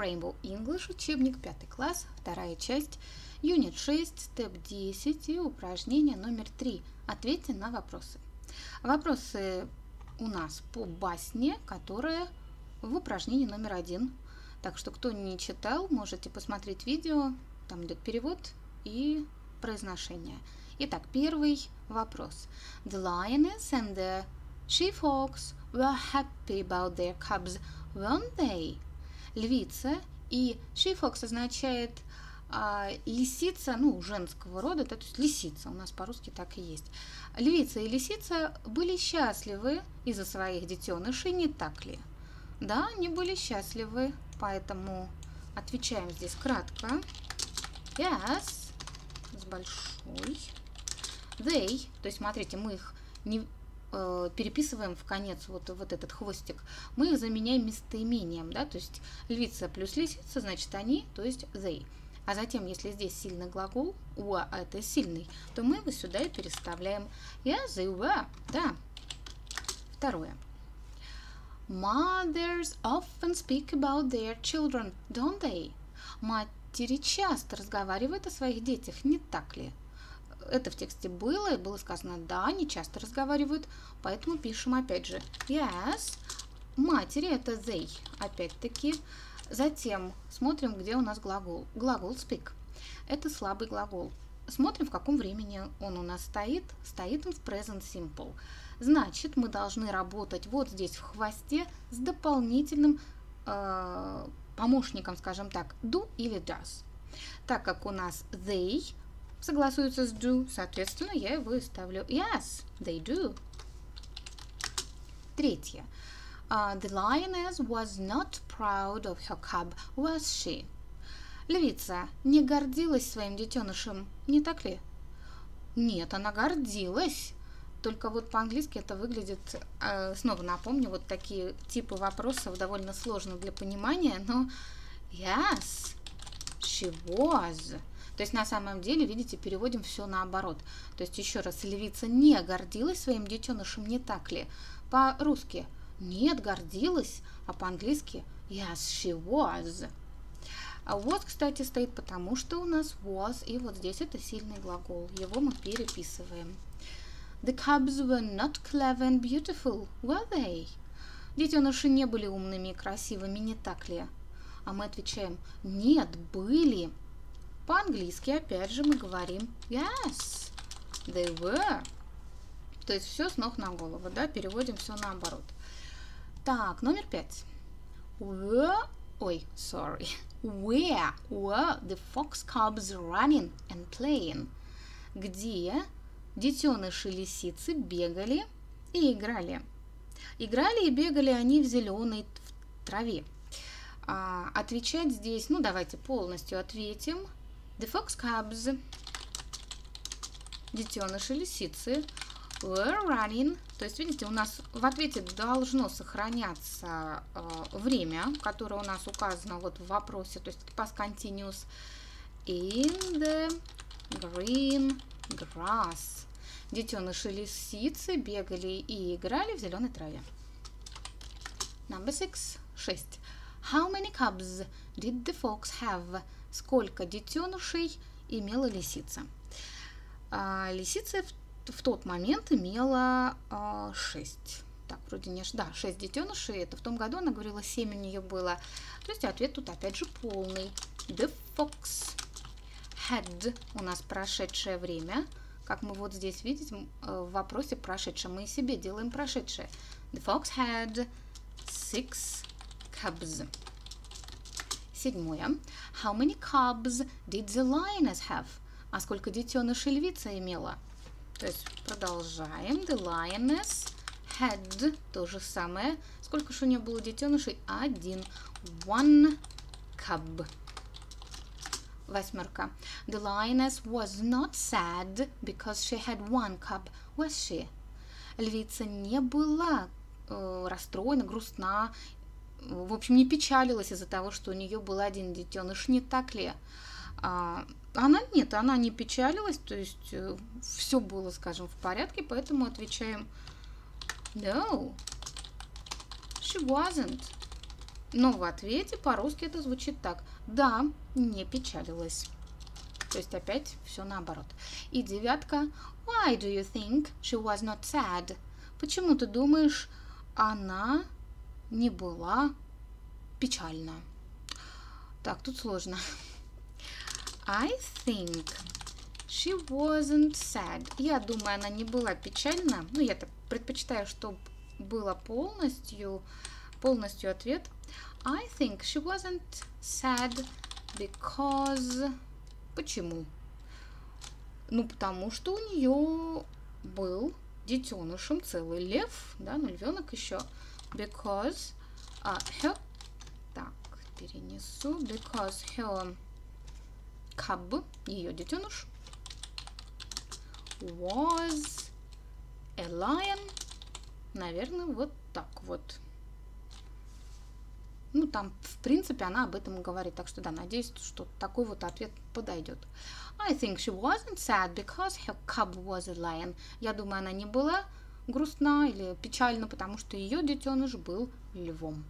Rainbow English, учебник 5 класс, вторая часть, юнит 6, степ 10 и упражнение номер 3. Ответьте на вопросы. Вопросы у нас по басне, которая в упражнении номер 1. Так что, кто не читал, можете посмотреть видео, там идет перевод и произношение. Итак, первый вопрос. The lioness and the she-fox were happy about their cubs, weren't they? Львица, и she-fox означает а, лисица, ну, женского рода, то есть лисица, у нас по-русски так и есть. Львица и лисица были счастливы из-за своих детенышей, не так ли? Да, они были счастливы, поэтому отвечаем здесь кратко. Yes, с большой. They, то есть смотрите, мы их не э, переписываем в конец вот, вот этот хвостик, мы их заменяем местоимением, да, то есть львица плюс лисица, значит они, то есть they. А затем, если здесь сильный глагол, were это сильный, то мы его сюда и переставляем. Yeah, they were, да. Второе. Mothers often speak about their children, don't they? Матери часто разговаривают о своих детях, не так ли? Это в тексте было, и было сказано «да», они часто разговаривают, поэтому пишем опять же «yes», матери это «they», опять-таки. Затем смотрим, где у нас глагол. Глагол speak. Это слабый глагол. Смотрим, в каком времени он у нас стоит. Стоит он в present simple. Значит, мы должны работать вот здесь в хвосте с дополнительным э, помощником, скажем так, do или does. Так как у нас they согласуется с do, соответственно, я его и ставлю yes, they do. Третье. Uh, the lioness was not proud of her cub, was she? Львица не гордилась своим детенышем, не так ли? Нет, она гордилась. Только вот по-английски это выглядит, э, снова напомню, вот такие типы вопросов довольно сложно для понимания, но yes, she was. То есть на самом деле, видите, переводим все наоборот. То есть еще раз, львица не гордилась своим детенышем, не так ли? По-русски нет, гордилась, а по-английски yes, she was. А was, кстати, стоит потому, что у нас was, и вот здесь это сильный глагол. Его мы переписываем. The cubs were not clever and beautiful, were they? Детеныши не были умными и красивыми, не так ли? А мы отвечаем, нет, были. По-английски, опять же, мы говорим yes, they were. То есть все с ног на голову, да, переводим все наоборот. Так, номер пять. Were, ой, sorry. Where were the fox cubs running and playing? Где детеныши лисицы бегали и играли? Играли и бегали они в зеленой траве. А, отвечать здесь, ну давайте полностью ответим. The fox cubs, детеныши лисицы, were running. То есть, видите, у нас в ответе должно сохраняться э, время, которое у нас указано вот в вопросе, то есть past continuous, in the green grass. Детеныши лисицы бегали и играли в зеленой траве. Number six, шесть. How many cubs did the fox have? Сколько детенышей имела лисица. А, лисица в, в тот момент имела а, 6. Так, вроде не... Да, 6 детенышей. Это в том году она говорила, 7 у нее было. То есть ответ тут опять же полный. The fox had у нас прошедшее время. Как мы вот здесь видим э, в вопросе прошедшее, мы и себе делаем прошедшее. The fox had six cubs. Седьмое. How many cubs did the lioness have? А сколько детенышей львица имела? То есть продолжаем. The lioness had то же самое. Сколько же у нее было детенышей? Один. One cub. Восьмерка. The lioness was not sad because she had one cub, was she? Львица не была э, расстроена, грустна в общем, не печалилась из-за того, что у нее был один детеныш, не так ли? А, она нет, она не печалилась, то есть э, все было, скажем, в порядке, поэтому отвечаем No, she wasn't. Но в ответе по-русски это звучит так. Да, не печалилась. То есть опять все наоборот. И девятка. Why do you think she was not sad? Почему ты думаешь, она не была печальна? Так, тут сложно. I think she wasn't sad. Я думаю, она не была печальна. Ну, я так предпочитаю, чтобы было полностью, полностью ответ. I think she wasn't sad because... Почему? Ну, потому что у нее был детенышем целый лев, да, ну, львенок еще. Because uh, her... Так, перенесу. Because her cub, ее детеныш, was a lion. Наверное, вот так вот. Ну, там, в принципе, она об этом говорит. Так что, да, надеюсь, что такой вот ответ подойдет. I think she wasn't sad because her cub was a lion. Я думаю, она не была грустна или печальна, потому что ее детеныш был львом.